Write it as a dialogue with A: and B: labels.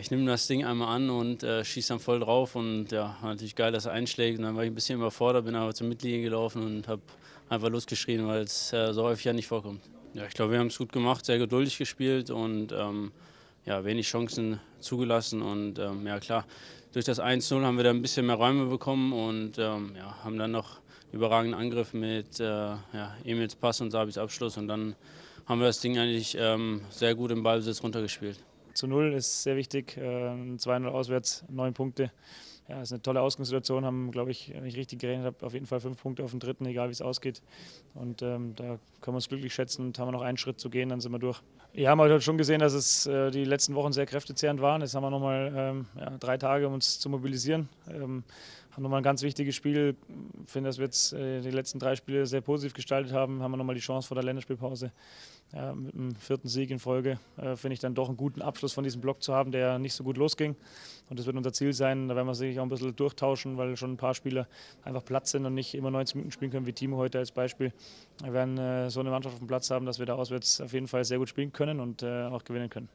A: Ich nehme das Ding einmal an und äh, schieße dann voll drauf und ja, natürlich geil, dass er einschlägt. Und dann war ich ein bisschen überfordert, bin aber zur Mittellinie gelaufen und habe einfach losgeschrien, weil es äh, so häufig ja nicht vorkommt. Ja, ich glaube, wir haben es gut gemacht, sehr geduldig gespielt und ähm, ja, wenig Chancen zugelassen. Und ähm, ja, klar, durch das 1-0 haben wir da ein bisschen mehr Räume bekommen und ähm, ja, haben dann noch überragenden Angriff mit äh, ja, Emils Pass und Sabis Abschluss und dann haben wir das Ding eigentlich ähm, sehr gut im Ballbesitz runtergespielt
B: zu null ist sehr wichtig. 2-0 äh, auswärts, neun Punkte. Ja, ist eine tolle Ausgangssituation. Haben, glaube ich, wenn ich richtig gerechnet habe, auf jeden Fall fünf Punkte auf den dritten, egal wie es ausgeht. Und ähm, da können wir uns glücklich schätzen und haben wir noch einen Schritt zu gehen, dann sind wir durch. Ja, haben halt schon gesehen, dass es äh, die letzten Wochen sehr kräftezehrend waren. Jetzt haben wir nochmal ähm, ja, drei Tage, um uns zu mobilisieren. Ähm, haben nochmal ein ganz wichtiges Spiel. Ich finde, dass wir jetzt äh, die letzten drei Spiele sehr positiv gestaltet haben. Haben wir nochmal die Chance vor der Länderspielpause ja, mit dem vierten Sieg in Folge äh, finde ich dann doch einen guten Abschluss von diesem Block zu haben, der nicht so gut losging. Und das wird unser Ziel sein. Da werden wir sicherlich auch ein bisschen durchtauschen, weil schon ein paar Spieler einfach Platz sind und nicht immer 90 Minuten spielen können, wie Timo heute als Beispiel. Wir werden äh, so eine Mannschaft auf dem Platz haben, dass wir da auswärts auf jeden Fall sehr gut spielen können und äh, auch gewinnen können.